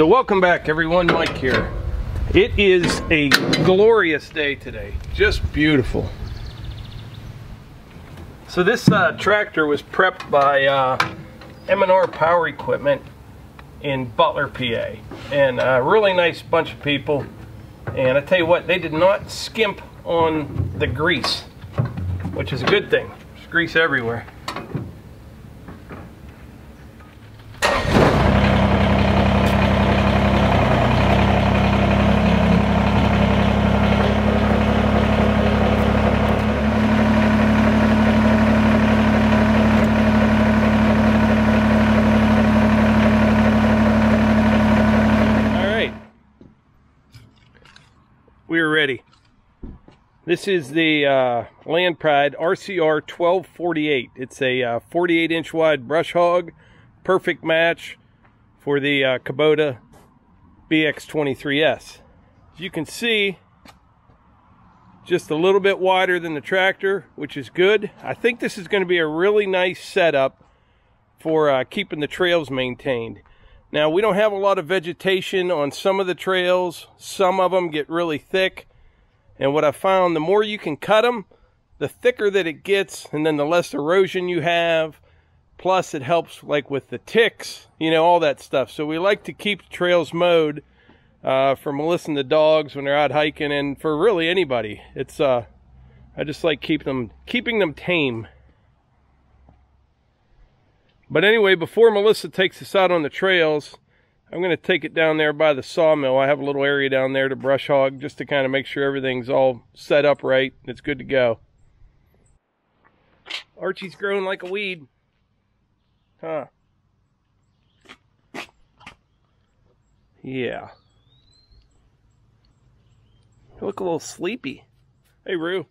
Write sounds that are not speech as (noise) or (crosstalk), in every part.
So welcome back everyone, Mike here. It is a glorious day today, just beautiful. So this uh, tractor was prepped by uh, M&R Power Equipment in Butler, PA. And a really nice bunch of people. And I tell you what, they did not skimp on the grease, which is a good thing. There's grease everywhere. we are ready. This is the uh, Land Pride RCR 1248. It's a uh, 48 inch wide brush hog, perfect match for the uh, Kubota BX23S. As you can see, just a little bit wider than the tractor, which is good. I think this is going to be a really nice setup for uh, keeping the trails maintained. Now, we don't have a lot of vegetation on some of the trails. Some of them get really thick. And what I found, the more you can cut them, the thicker that it gets, and then the less erosion you have. Plus, it helps like with the ticks, you know, all that stuff. So we like to keep trails mowed uh, for Melissa and the dogs when they're out hiking, and for really anybody. It's uh, I just like keep them keeping them tame. But anyway, before Melissa takes us out on the trails, I'm going to take it down there by the sawmill. I have a little area down there to brush hog just to kind of make sure everything's all set up right. It's good to go. Archie's growing like a weed. Huh. Yeah. You look a little sleepy. Hey, Rue.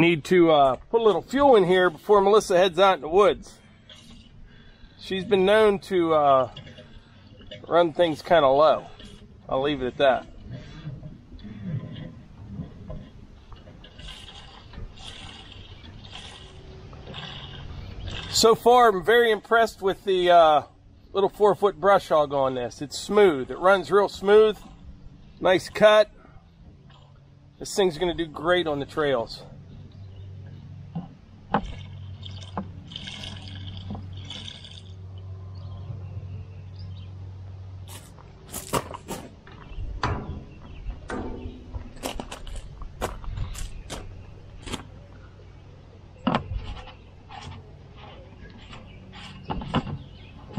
Need to uh, put a little fuel in here before Melissa heads out in the woods. She's been known to uh, run things kind of low. I'll leave it at that. So far, I'm very impressed with the uh, little four foot brush hog on this. It's smooth. It runs real smooth. Nice cut. This thing's going to do great on the trails.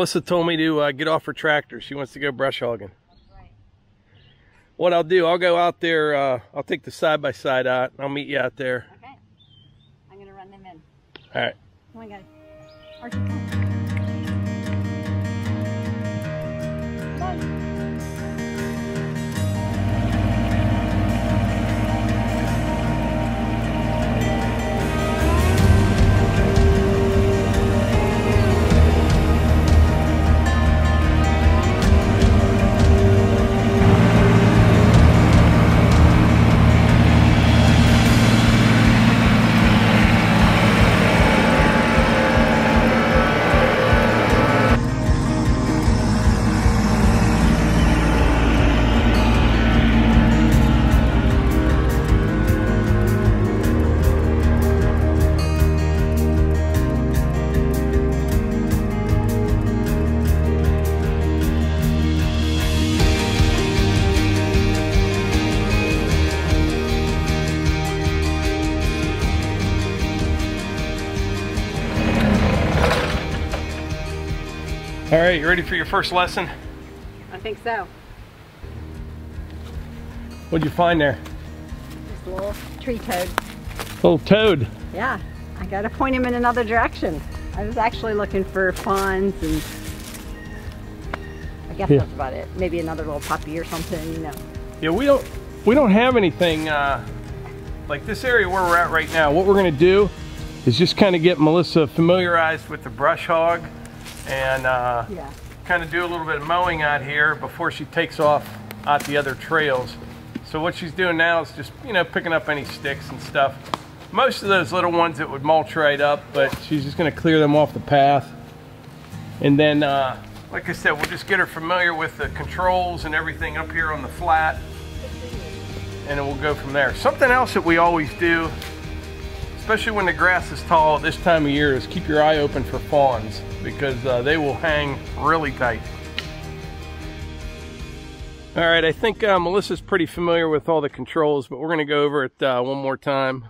Melissa told me to uh, get off her tractor. She wants to go brush hogging. Right. What I'll do, I'll go out there. Uh, I'll take the side by side out. I'll meet you out there. Okay. I'm gonna run them in. All right. Come on, guys. Right, you ready for your first lesson? I think so. What'd you find there? Just a little tree toad. Little toad. Yeah, I gotta point him in another direction. I was actually looking for fawns and I guess Yeah. that's about it. Maybe another little puppy or something, you know. Yeah, we don't we don't have anything uh, like this area where we're at right now. What we're gonna do is just kind of get Melissa familiarized with the brush hog and uh, Yeah. kind of do a little bit of mowing out here before she takes off out the other trails. So what she's doing now is just, you know, picking up any sticks and stuff. Most of those little ones that would mulch right up, but she's just gonna clear them off the path. And then, uh, like I said, we'll just get her familiar with the controls and everything up here on the flat. And then we'll go from there. Something else that we always do, especially when the grass is tall this time of year, is keep your eye open for fawns because uh, they will hang really tight. All right, I think uh, Melissa's pretty familiar with all the controls, but we're gonna go over it uh, one more time.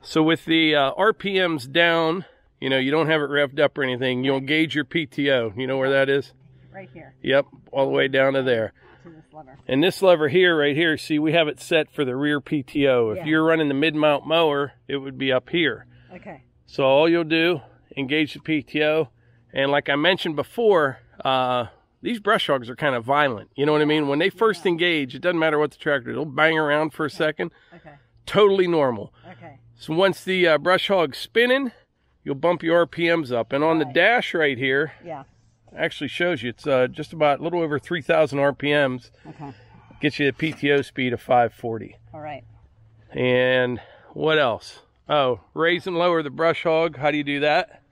So with the uh, RPMs down, you know, you don't have it revved up or anything, you'll engage your PTO. You know where that is? Right here Yep, all the way down to there. This lever. And this lever here, right here, see, we have it set for the rear PTO. If Yeah. you're running the mid-mount mower, it would be up here. Okay. So all you'll do, engage the PTO. And like I mentioned before, uh, these brush hogs are kind of violent. You know what I mean? When they first engage, it doesn't matter what the tractor, it'll bang around for a second. Okay. Totally normal. Okay. So once the uh, brush hog's spinning, you'll bump your RPMs up. And on the dash right here, Yeah. Actually shows you it's uh, just about a little over 3,000 RPMs. Okay. Gets you a PTO speed of 540. All right. And what else? Oh, raise and lower the brush hog. How do you do that?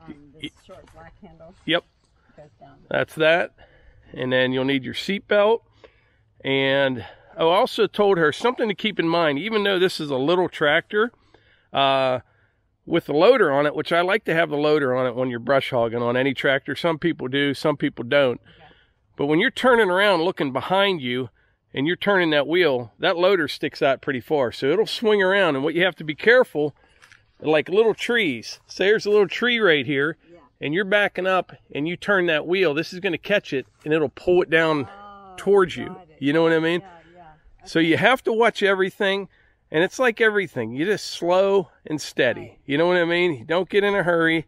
Um, this short black handle Yep, goes down. that's that. And then you'll need your seat belt. And I also told her something to keep in mind, even though this is a little tractor, uh, with the loader on it, which I like to have the loader on it when you're brush hogging on any tractor. Some people do, some people don't. But when you're turning around looking behind you and you're turning that wheel, that loader sticks out pretty far. So it'll swing around. And what you have to be careful, like little trees. Say there's a little tree right here Yeah. and you're backing up and you turn that wheel, this is going to catch it and it'll pull it down Oh, towards you. it. You know what I mean? Yeah. Yeah. So you have to watch everything. And it's like everything. You just slow and steady. Right. You know what I mean? You don't get in a hurry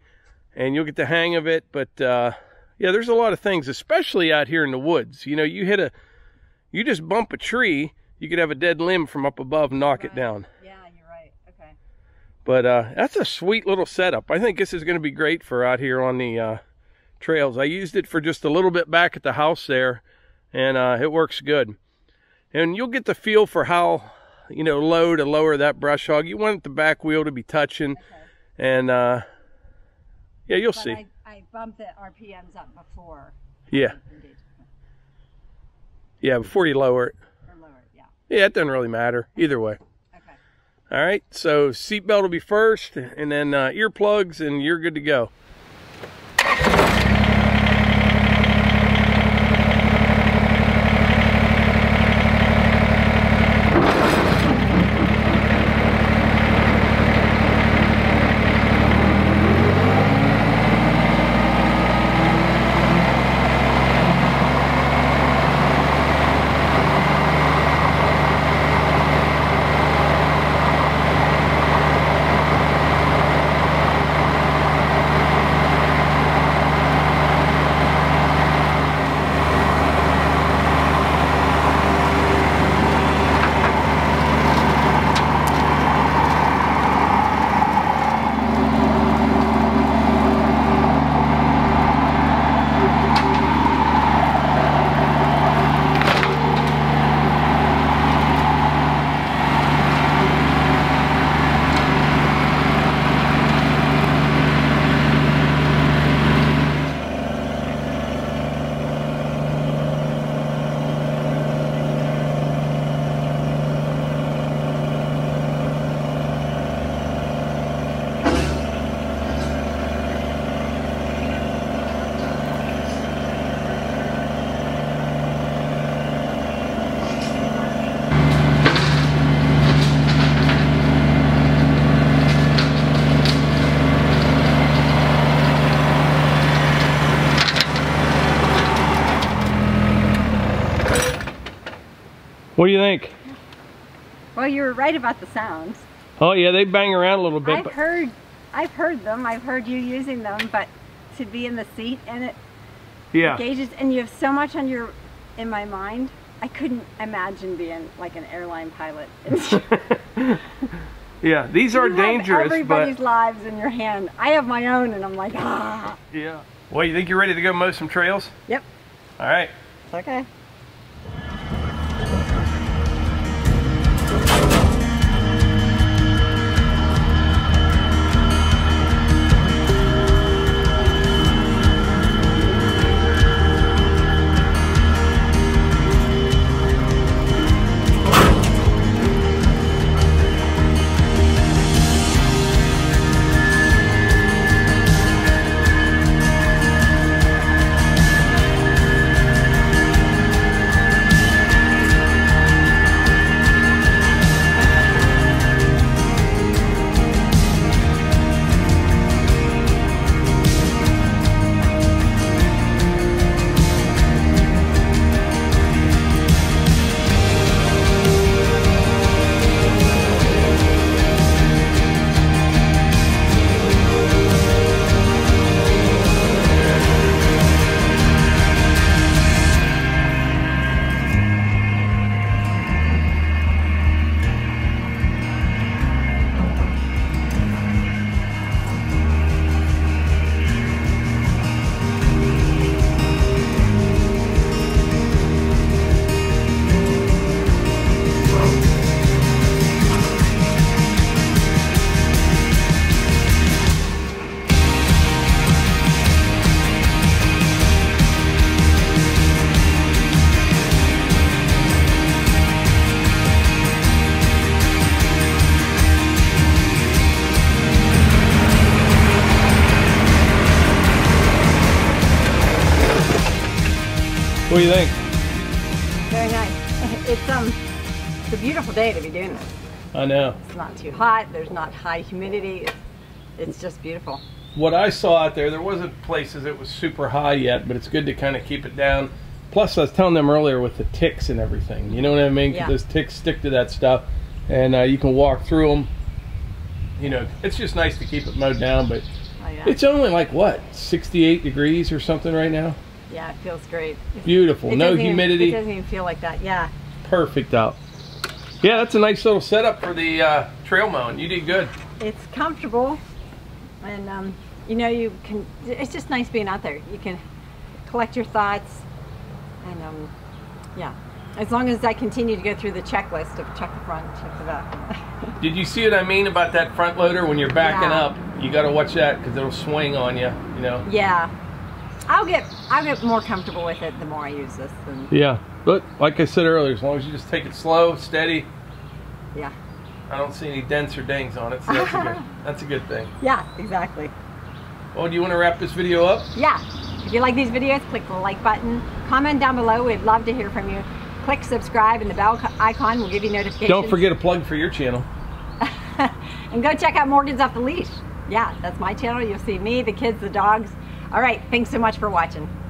and you'll get the hang of it. But uh, yeah, there's a lot of things, especially out here in the woods. You know, you hit a, you just bump a tree, you could have a dead limb from up above and knock it down. Yeah, you're right. Okay. But uh, that's a sweet little setup. I think this is going to be great for out here on the uh, trails. I used it for just a little bit back at the house there, and uh, it works good. And you'll get the feel for how, you know, low to lower that brush hog. You want the back wheel to be touching, Okay. and uh, yeah, you'll But see. I, I bumped the RPMs up before. Yeah, yeah, before you lower it. Or lower. Yeah. Yeah, it doesn't really matter either way. Okay. All right, so seatbelt will be first, and then uh, earplugs, and you're good to go. What do you think? Well, you were right about the sounds. Oh yeah, they bang around a little bit. I've heard, I've heard them. I've heard you using them, but to be in the seat and it yeah. gauges, and you have so much on your, in my mind, I couldn't imagine being like an airline pilot. (laughs) (laughs) Yeah, these are You have dangerous, Everybody's but lives in your hand. I have my own, and I'm like, ah. yeah. Well, you think you're ready to go mow some trails? Yep. All right. Okay. What do you think? Very nice. (laughs) It's um, it's a beautiful day to be doing this. I know. It's not too hot. There's not high humidity. It's, it's just beautiful. What I saw out there, there wasn't places it was super high yet, but it's good to kind of keep it down. Plus, I was telling them earlier with the ticks and everything. You know what I mean? 'Cause Yeah. those ticks stick to that stuff, and uh, you can walk through them. You know, it's just nice to keep it mowed down, but Oh yeah. it's only like what 68 degrees or something right now. Yeah, it feels great. Beautiful, it no doesn't even- humidity, it doesn't even feel like that. Yeah. perfect out. Yeah, that's a nice little setup for the uh, trail mowing. You did good. It's comfortable, and um, you know you can. It's just nice being out there. You can collect your thoughts, and um, yeah. As long as I continue to go through the checklist of check the front, check the back. (laughs) Did you see what I mean about that front loader when you're backing Yeah. up? You got to watch that because it'll swing on you. You know. yeah. I'll get I'll get more comfortable with it the more I use this. And Yeah, but like I said earlier, as long as you just take it slow, steady, yeah. I don't see any dents or dings on it, so that's a good, (laughs) that's a good thing. Yeah, exactly. Well, do you want to wrap this video up? Yeah. If you like these videos, click the like button. Comment down below. We'd love to hear from you. Click subscribe and the bell co- icon will give you notifications. Don't forget a plug for your channel. (laughs) and go check out Morgan's Off the Leash. Yeah, that's my channel. You'll see me, the kids, the dogs. All right. Thanks so much for watching.